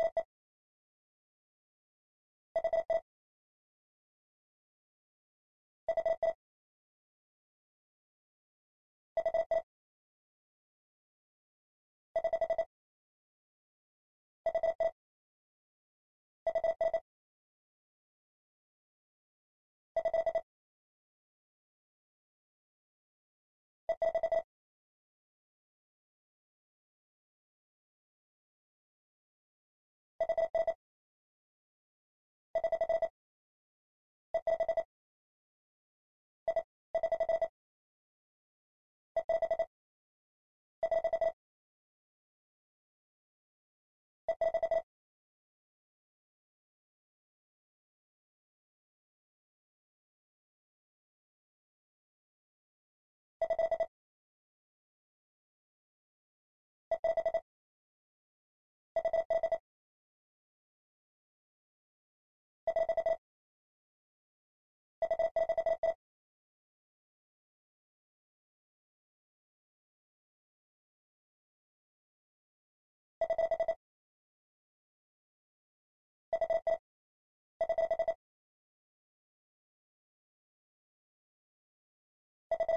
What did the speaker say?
you you